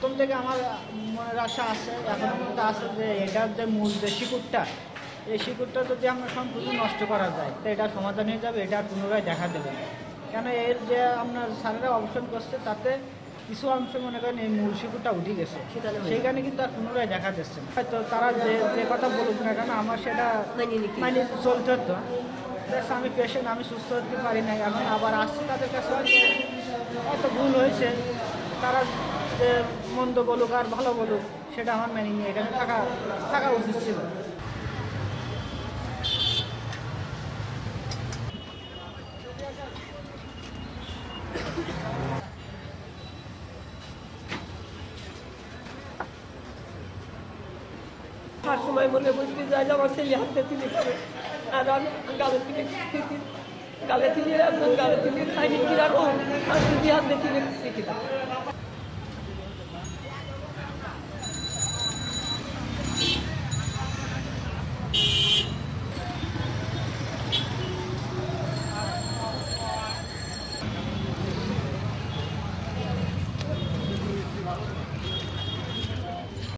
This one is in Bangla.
প্রথম থেকে আমার মনের আশা আছে, এখন পর্যন্ত আছে যে এটার যে মূল যে শিকড়টা, এই শিকুরটা যদি আমরা সম্পূর্ণ নষ্ট করা যায়, তো এটা সমাধান হয়ে যাবে, এটা পুনরায় দেখা দেবে কেন এর যে আপনার স্যারেরা অবসান করছে, তাতে কিছু অংশ মনে করেন এই মূল উঠে গেছে। সেইখানে কিন্তু আর পুনরায় দেখা যাচ্ছে না। হয়তো তারা যে যে কথা বলুক না কেন আমার সেটা মানে চলতে হতো। আমি পেশেন্ট আমি সুস্থ হতে পারি না এখন আবার আসছি তাদের কাছে হয়তো হয়তো ভুল হয়েছে। তারা যে মন্দ বলুক আর ভালো বলুক সেটা আমার মেনে নিয়ে এখানে থাকা থাকা উচিত ছিল। আর সময় মনে বুঝতে যায় আমার ছেলে হাতে তুলে খাবে আর আমি গালে তুলে গালে তুলে গালে তুলে খাইনি কীরকম আর দিদি হাতে তুলে শিখি